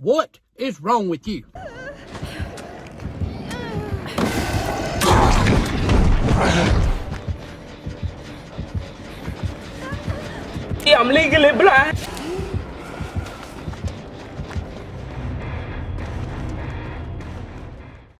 What is wrong with you? ये अमले के लिए बुला है।